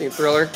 Happy thriller.